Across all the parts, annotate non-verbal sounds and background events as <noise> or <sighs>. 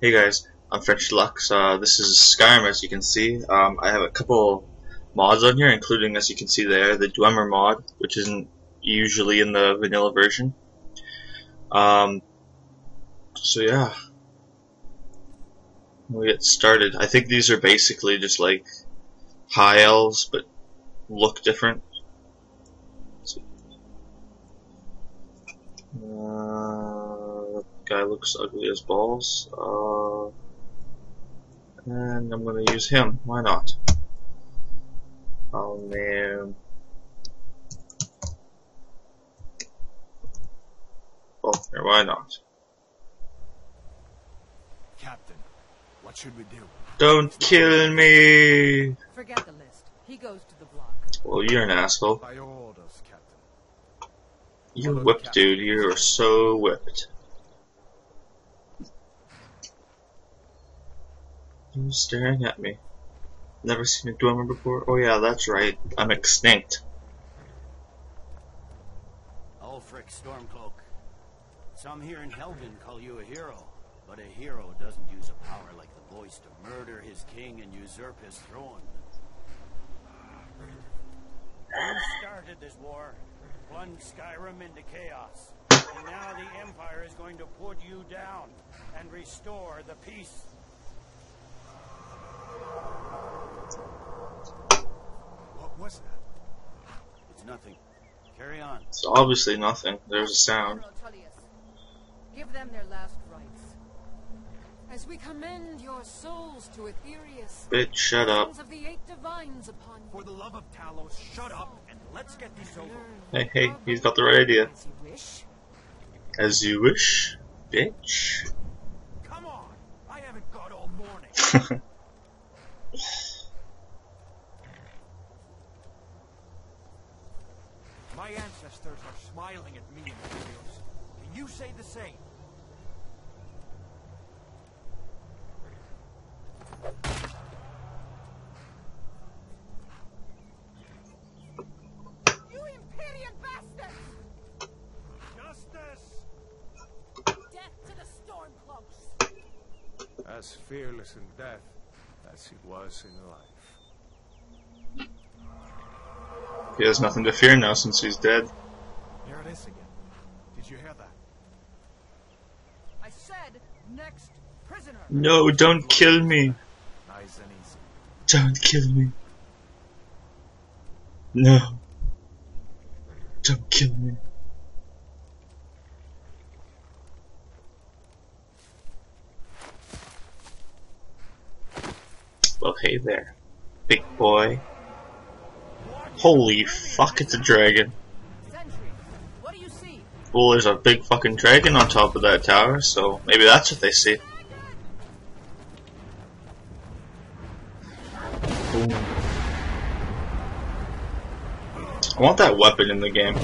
Hey guys, I'm French Lux. Uh, this is Skyrim as you can see. Um, I have a couple mods on here, including as you can see there, the Dwemer mod, which isn't usually in the vanilla version. Um, so yeah. We get started. I think these are basically just like high elves, but look different. Guy looks ugly as balls. Uh, and I'm gonna use him. Why not? Oh man. Oh, why not? Captain, what should we do? Don't kill me! Forget the list. He goes to the block. Well, you're an asshole. By your orders, Captain. You whipped, dude. You are so whipped. Who's staring at me? Never seen a Dwemer before? Oh yeah, that's right. I'm extinct. Ulfric Stormcloak. Some here in Helgen call you a hero, but a hero doesn't use a power like the voice to murder his king and usurp his throne. You started this war, plunged Skyrim into chaos, and now the Empire is going to put you down and restore the peace. What was that? It's nothing. Carry on. It's obviously nothing. There's a sound. Give them their last rites. As we commend your souls to Aetherius, Bitch, shut up. of the eight divines upon you. For the love of Talos, shut up and let's get this over. Hey, hey, he's got the right idea. As you wish. As you wish, bitch. Come on! I haven't got all morning. <laughs> My ancestors are smiling at me, Helios. Can you say the same? You Imperial bastards! Justice! Death to the Stormcloaks! as fearless in death as he was in life. He has nothing to fear now since he's dead. Here it is again. Did you hear that? I said, next prisoner! No, don't kill me. Nice and easy. Don't kill me. No. Don't kill me. Well, hey there, big boy. Holy fuck, it's a dragon. Well, there's a big fucking dragon on top of that tower, so maybe that's what they see. I want that weapon in the game.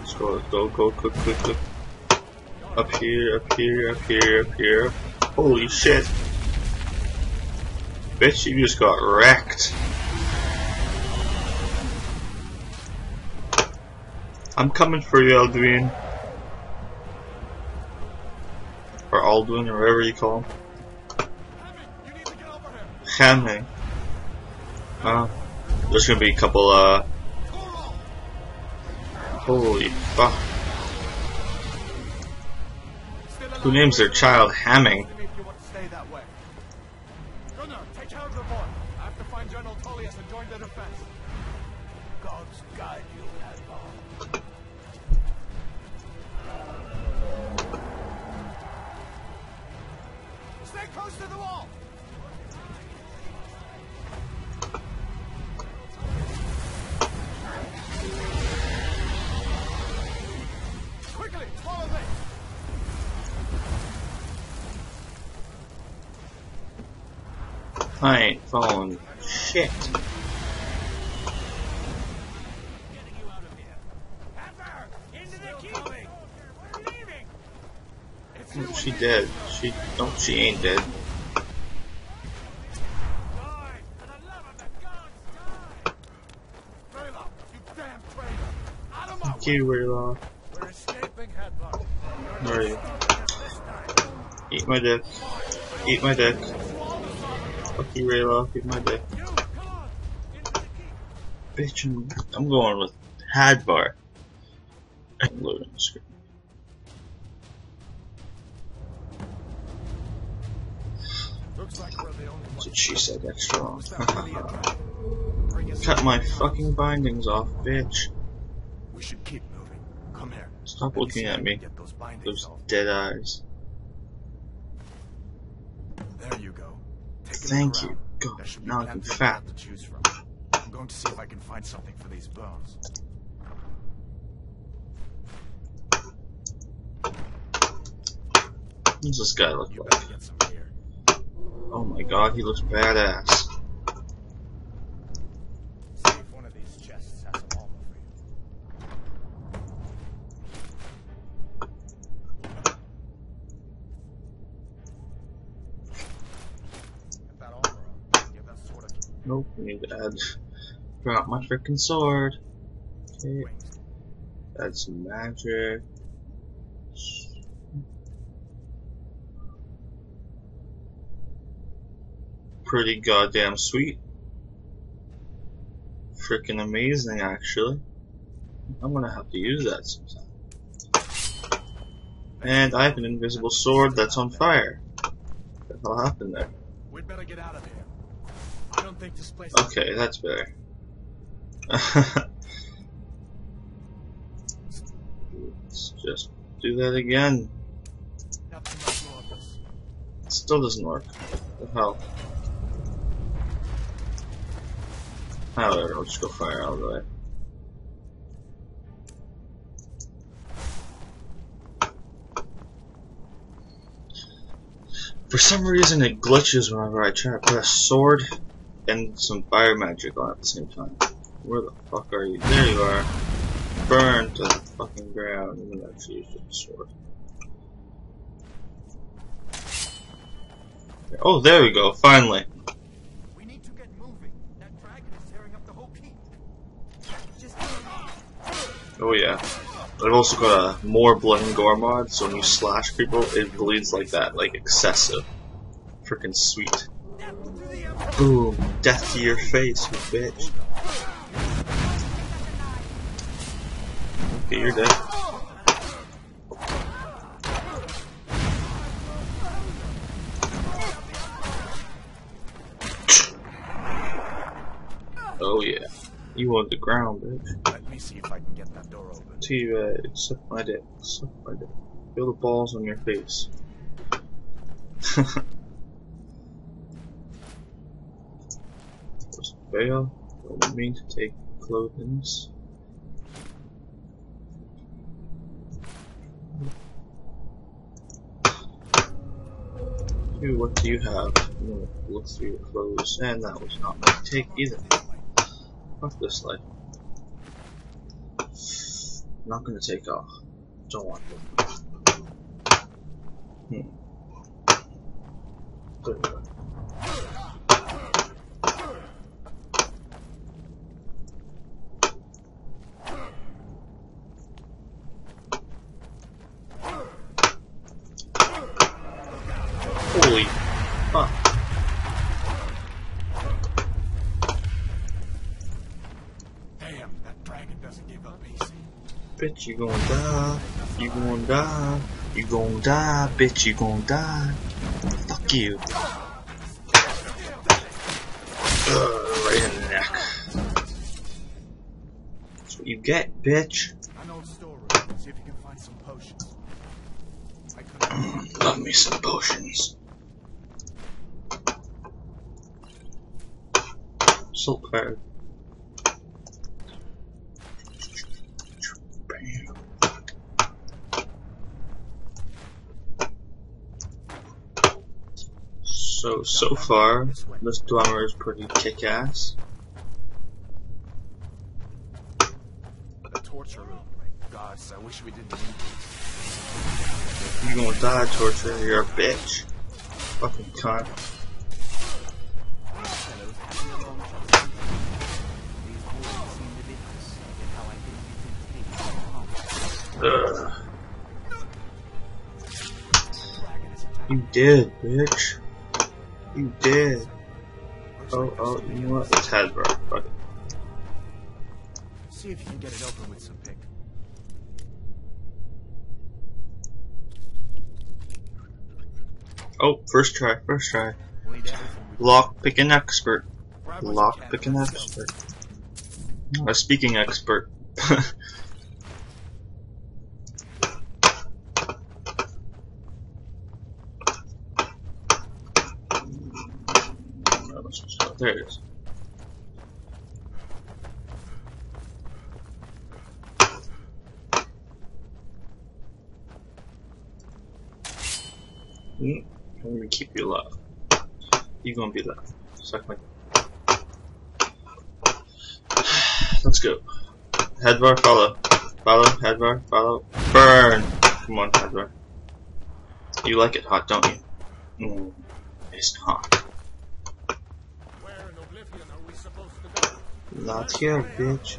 Let's go, go, go, quick, quick, quick. Up here, up here, up here, up here. Holy shit. Bitch, you just got wrecked. I'm coming for you, Alduin. Or Alduin, or whatever you call him. You need to get over here! Hamming. Uh, there's gonna be a couple, uh! Holy fuck. Who names their child Hamming? Gunnar, take care of the boy. I have to find General Tullius and join the defense. Gods guide you. Stay close to the wall! We're leaving. It's you She dead. She, oh, she ain't dead. You Rayla. Where are you? Eat my dick. Eat my dick. Fuck you, Rayla. Eat my dick. You, come on! Into the keep. Bitch, I'm, I'm going with Hadvar. Loading screen. Looks like we're the only That's ones. what she said extra long. Was <laughs> that really a trap? Bring us Cut my fucking bindings off, bitch. We should keep moving. Come here. Stop looking at me. Get those bindings off. dead eyes. Take a look Thank you. around. God, should be now I'm fat. to choose from. I'm going to see if I can find something for these bones. What does this guy look You like? get some here. Oh my god, he looks badass. See if one of these chests has some armor for you. Get that armor on. Get that sword of Nope, we need add. Drop my freaking sword. Okay, add some magic. Pretty goddamn sweet. Freaking amazing, actually. I'm gonna have to use that sometime. And I have an invisible sword that's on fire. Hell happened there? We'd better get out of here. Don't think this place. Okay, that's better. <laughs> Let's just do that again. Not too much more of this. It still doesn't work. What the hell? Oh, whatever, I'll just go fire all the way. For some reason it glitches whenever I try to put a sword and some fire magic on at the same time. Where the fuck are you? There you are. Burn to the fucking ground and then actually use the sword. Oh, there we go, finally. We need to get moving. That dragon is tearing up the whole keep. Just Oh yeah. I've also got a more blood and gore mod, so when you slash people, it bleeds like that, like excessive. Freaking sweet. Boom. Death to your face, you bitch. Okay, you're dead. Oh yeah. You on the ground, bitch. Let me see if I can get that door open. T-Reg, uh, suck my dick, suck my dick. Feel the balls on your face. <laughs> Fail. Don't mean to take clothings. Dude, what do you have? Look through your clothes, and that was not my take either. Fuck this life. Not gonna take off. Don't want to. Hmm. There Holy fuck. Damn, that dragon doesn't give up easy. Bitch, you gon' die. You gon' die. You gon' die. Bitch, you gon' die. Fuck you. Ugh, right in the neck. That's what you get, bitch. An old storeroom. See if you can find some potions. I could Love me some potions. Card. So, so far, this Dwemer is pretty kick-ass. the torture room. Gods, I wish we didn't need these. You gonna die, torture? You're a bitch. Fucking cunt. You did, bitch. You did. Oh, oh, you know what? It's Hasbro. Fuck it. See if you can get it open with some pick. Oh, first try, first try. We did everything we Lock picking expert. Brad was a Lock picking expert. A speaking expert. <laughs> Oh, There it is. Mm, I'm gonna keep you alive. You're gonna be alive. Suck my. <sighs> Let's go. Headbar, follow. Follow, headbar, follow. Burn! Come on, headbar. You like it hot, don't you? Mm, it's hot. Where in Oblivion are we supposed to go? Not here, bitch.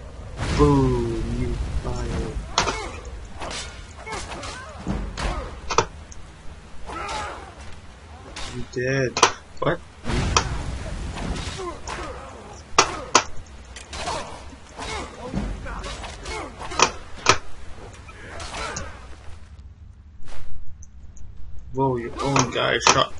Boom, you fire. You did. What? Whoa, your own guy shot.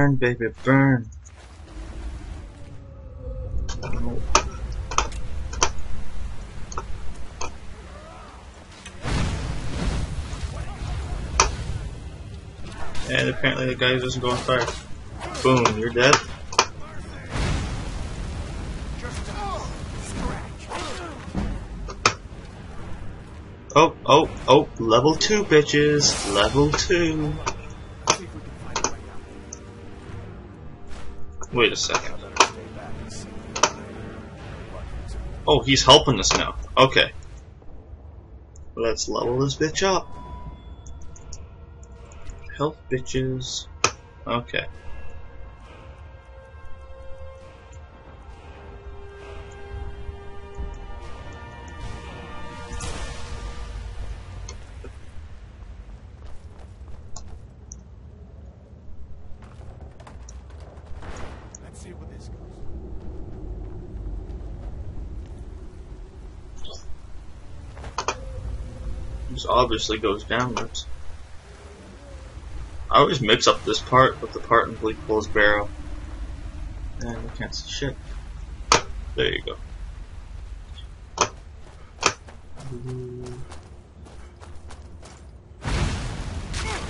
Burn, baby, burn. And apparently the guy doesn't go on fire. Boom, you're dead. Oh, oh, oh, level 2, bitches! Level 2! Wait a second. Oh, he's helping us now. Okay. Let's level this bitch up. Health bitches. Okay. Obviously goes downwards. I always mix up this part with the part in Bleak Falls Barrow. And I can't see shit. There you go.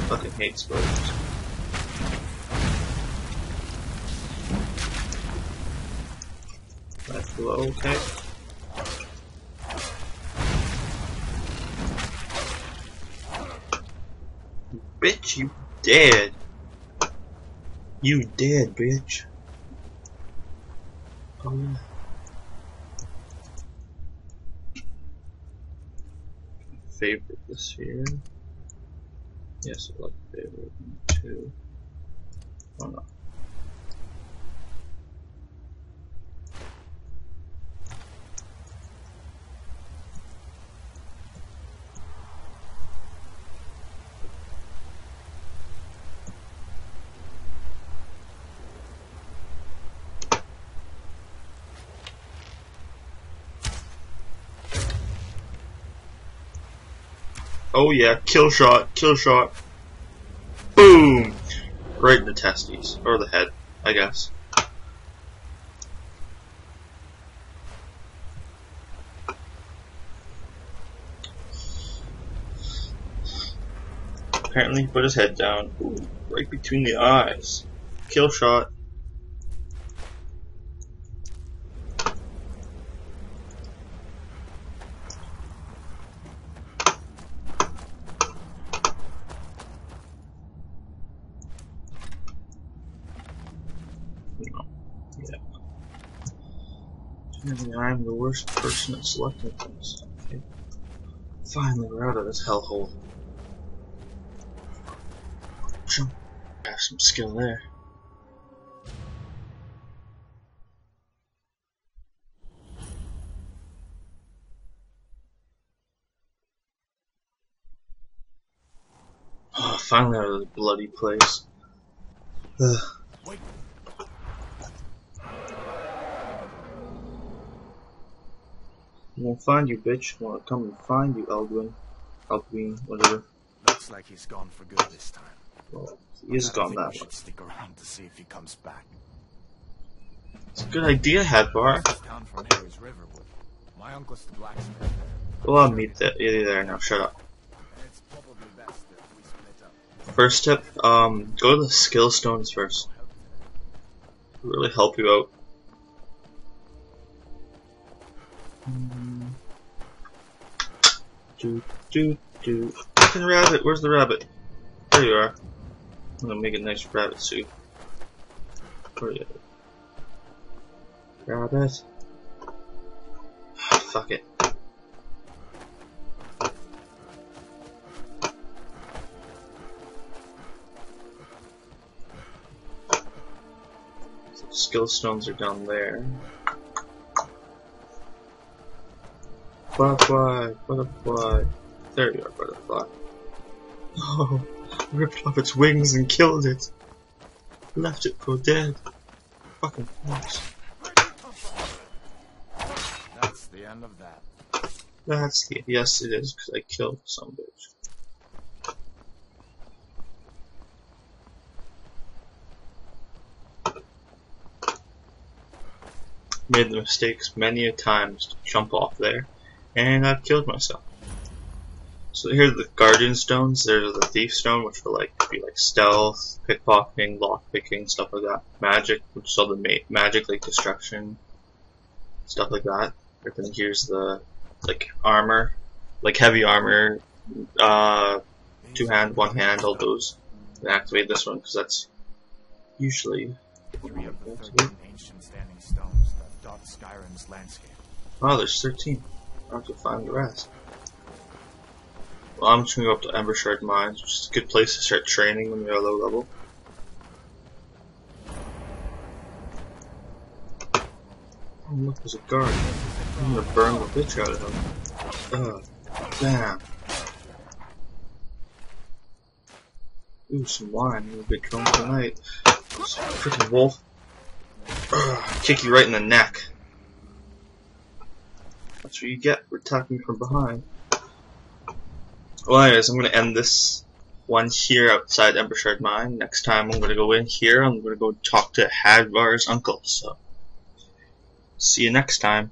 Fucking hate spoilers. That's below, okay. Bitch, you dead. You dead, bitch. Yeah. Favorite this year. Yes, I like favorite two. Oh no. Oh yeah, kill shot, kill shot. Boom! Right in the testes. Or the head, I guess. Apparently he put his head down. Ooh, right between the eyes. Kill shot. I'm the worst person at selecting things. Okay. Finally, we're out of this hellhole. Have some skill there. <sighs> Finally out of this bloody place. Ugh. I'm gonna find you, bitch. I'm gonna come and find you, Elgwin. Elgwin, whatever. Looks like he's gone for good this time. Well, he's gone that way. stick around to see if he comes back. It's a good idea, Hadvar. This town from here is Riverwood. My uncle's the blacksmith. Well, I'll meet the idiot there now. Shut up. It's probably best that we split up. First tip, um, go to the skill stones first. It'll really help you out. Mm. Do do do. Fucking rabbit, where's the rabbit? There you are. I'm gonna make a nice rabbit suit. Where you? Rabbit. <sighs> Fuck it. Skill stones are down there. Butterfly, butterfly. There you are, butterfly. Oh, <laughs> ripped off its wings and killed it. Left it for dead. Fucking horse. That's the end of that. That's the yes, it is because I killed some bitch. Made the mistakes many a times to jump off there, and I've killed myself. So here are the guardian stones. There's the thief stone, which will like be like stealth, pickpocketing, lockpicking, stuff like that. Magic, which is all the ma- magic like destruction, stuff like that. And then here's the like armor, like heavy armor, uh, two hand, one hand, all those. And activate this one because that's usually. Three of the thirteen ancient standing stones that dot Skyrim's landscape. Wow, there's 13. I'll have to find the rest. Well, I'm just gonna go up to Embershard Mines, which is a good place to start training when you're low level. Oh, look, there's a guard. I'm gonna burn the bitch out of him. Ugh, damn. Ooh, some wine. I'm gonna drunk tonight. Freaking wolf. Ugh, kick you right in the neck. That's what you get for attacking from behind. Well, anyways, I'm gonna end this one here outside Embershard Mine. Next time I'm gonna go in here, I'm gonna go talk to Hadvar's uncle, so. See you next time.